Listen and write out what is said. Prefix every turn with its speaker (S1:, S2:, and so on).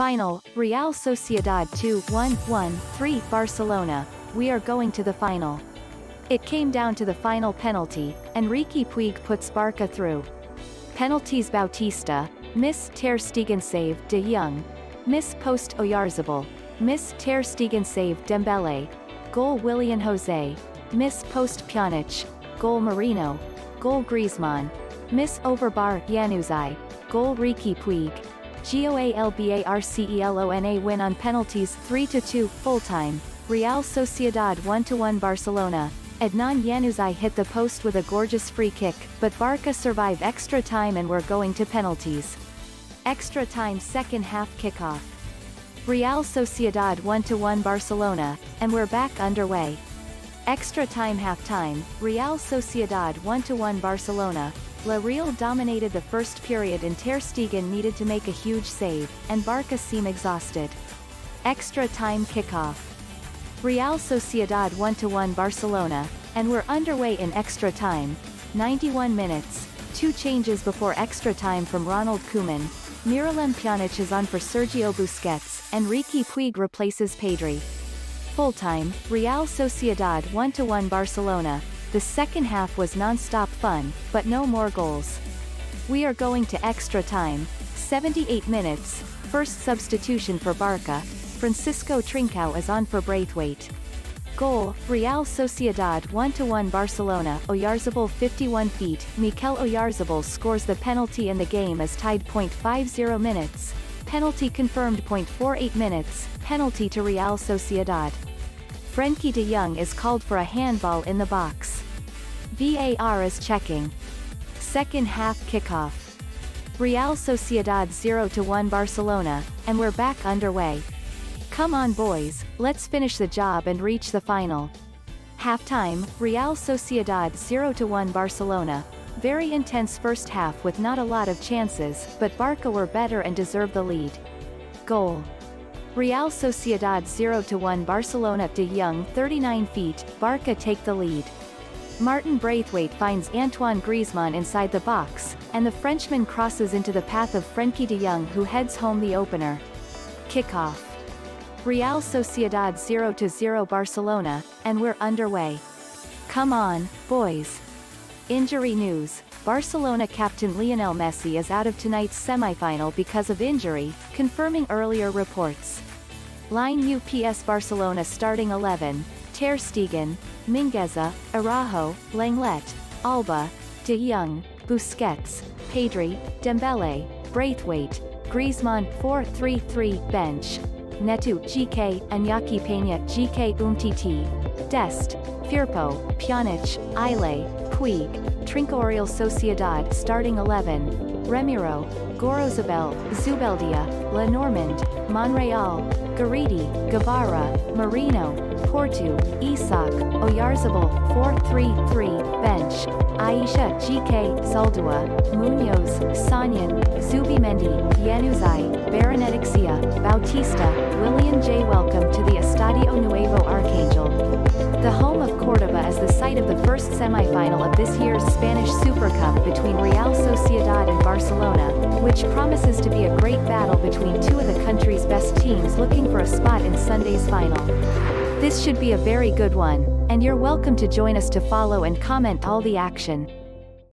S1: Final, Real Sociedad 2-1-1-3 Barcelona, we are going to the final. It came down to the final penalty, and Riqui Puig puts Barca through. Penalties Bautista, Miss Ter Stegen save De Jong, Miss Post Oyarzabal, Miss Ter Stegen save Dembele, Goal Willian Jose, Miss Post Pjanic, Goal Merino, Goal Griezmann, Miss Overbar Januzaj, Goal Riqui Puig, GOALBARCELONA win on penalties 3-2 full-time, Real Sociedad 1-1 Barcelona, Adnan Januzaj hit the post with a gorgeous free kick, but Barca survive extra time and were going to penalties. Extra time second half kickoff. Real Sociedad 1-1 Barcelona, and we're back underway. Extra time half-time, Real Sociedad 1-1 Barcelona, La Real dominated the first period and Ter Stegen needed to make a huge save, and Barca seemed exhausted. Extra time kickoff. Real Sociedad 1-1 Barcelona, and we're underway in extra time. 91 minutes, two changes before extra time from Ronald Koeman. Miralem Pjanic is on for Sergio Busquets, and Riqui Puig replaces Pedri. Full-time, Real Sociedad 1-1 Barcelona, the second half was non-stop fun, but no more goals. We are going to extra time. 78 minutes, first substitution for Barca, Francisco Trincao is on for Braithwaite. Goal, Real Sociedad 1-1 Barcelona, Oyarzabal 51 feet, Mikel Oyarzabal scores the penalty and the game is tied .50 minutes. Penalty confirmed .48 minutes, penalty to Real Sociedad. Frenkie de Jong is called for a handball in the box. VAR is checking. Second half kickoff. Real Sociedad 0-1 Barcelona, and we're back underway. Come on boys, let's finish the job and reach the final. Halftime, Real Sociedad 0-1 Barcelona. Very intense first half with not a lot of chances, but Barca were better and deserved the lead. Goal. Real Sociedad 0-1 Barcelona De Jong 39 feet, Barca take the lead. Martin Braithwaite finds Antoine Griezmann inside the box, and the Frenchman crosses into the path of Frenkie de Jong who heads home the opener. Kickoff. Real Sociedad 0-0 Barcelona, and we're underway. Come on, boys. Injury news. Barcelona captain Lionel Messi is out of tonight's semifinal because of injury, confirming earlier reports. Line UPS Barcelona starting 11, Ter Stegen, Mingueza, Araujo, Lenglet, Alba, De Jong, Busquets, Pedri, Dembele, Braithwaite, Griezmann 4-3-3 bench, Neto GK, Iñaki Peña GK Umtiti, Dest, Firpo, Pjanic, Ile, Puig, Trincão Real Sociedad starting 11, Remiro, Gorosabel, Zubeldia, Le Normand, Monreal, Guridi, Guevara, Merino, Portu, Isak, Oyarzabal, 4-3-3, bench, Aisha GK, Zaldua, Munoz, Sagnan, Zubimendi, Januzaj, Barrenetxea, Bautista, William J. Welcome to the Estadio Nuevo Arcangel. The home of Cordoba is the site of the first of this year's Spanish Super Cup between Real Sociedad and Barcelona, which promises to be a great battle between two of the country's best teams looking for a spot in Sunday's final. This should be a very good one, and you're welcome to join us to follow and comment all the action.